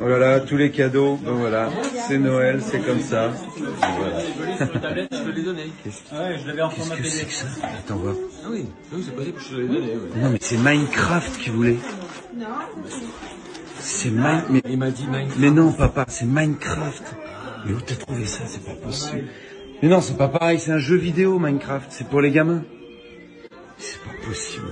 Oh là là, tous les cadeaux, ben voilà, c'est Noël, c'est comme ça. Je Qu'est-ce que c'est que ça Attends voir. Ah oui, ah je te Non mais c'est Minecraft qui voulait. Non. C'est ah, Il m'a dit Minecraft. mais non papa, c'est Minecraft. Mais où t'as trouvé ça C'est pas possible. Mais non, c'est pas pareil, c'est un jeu vidéo Minecraft, c'est pour les gamins. C'est pas possible.